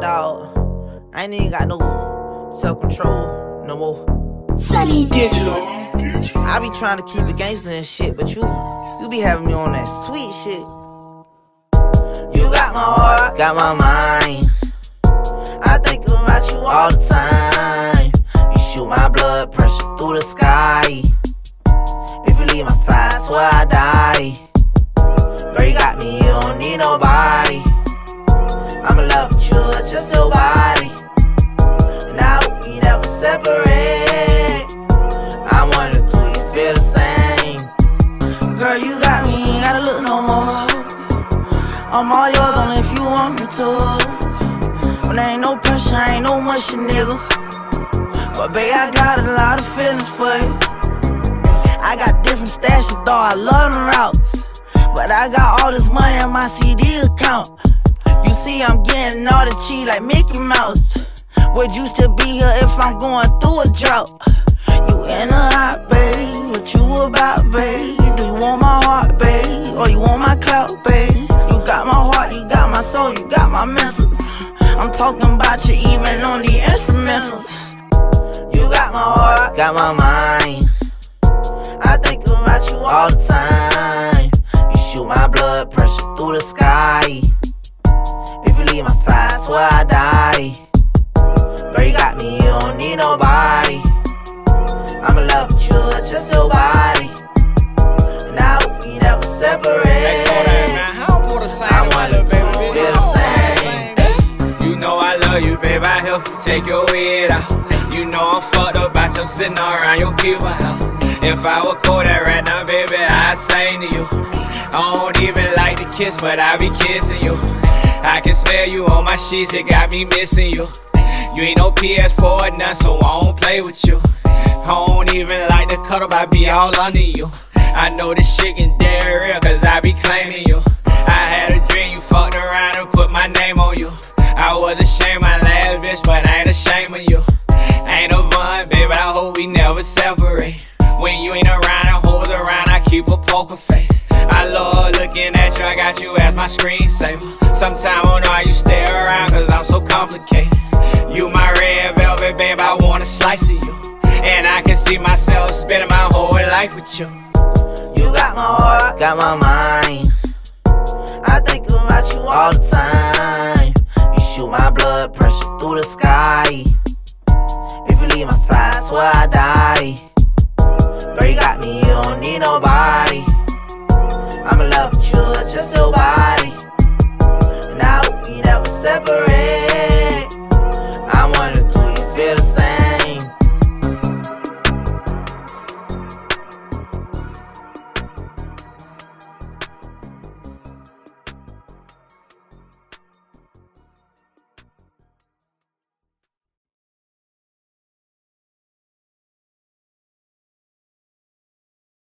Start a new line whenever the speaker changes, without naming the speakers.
like, dog, I ain't even got no self control no more.
Sonny Digital.
I be trying to keep it gangster and shit, but you, you be having me on that sweet shit. You got my heart, got my mind. I think about you all the time. You shoot my blood pressure through the sky. If you leave my side, swear I die. Pressure, ain't no mushy, nigga. But babe, I got a lot of feelings for you. I got different stashes, though I love them routes. But I got all this money in my CD account. You see, I'm getting all the cheese like Mickey Mouse. Would you still be here if I'm going through a drought? You in a hot, babe. What you about, babe? Do you want my heart, babe? Or you want my clout, babe? You got my heart, you got my soul, you got my mental. Talking about you even on the instrumentals. You got my heart, got my mind. I think about you all the time. You shoot my blood pressure through the sky. If you leave my side, swear I die. Girl, you got me, you don't need nobody. I'm in love with you, just your body. And I hope we never separate. I wanna
Babe. I help take your head out. You know I'm fucked up about you sitting around your people. If I were cold that right now, baby, I'd sing to you. I don't even like to kiss, but I be kissing you. I can smell you on my sheets, it got me missing you. You ain't no PS4 or nothing, so I don't play with you. I don't even like to cuddle, I be all under you. I know this shit can dead real, cause I be claiming you. Looking at you, I got you as my screensaver. Sometimes I don't know how you stay around, cause I'm so complicated. You my red velvet, babe, I wanna slice of you. And I can see myself spending my whole life with you.
You got my heart, got my mind. I think about you all the time. You shoot my blood pressure through the sky. If you leave my side, swear I die. Girl, you got me, you don't need nobody.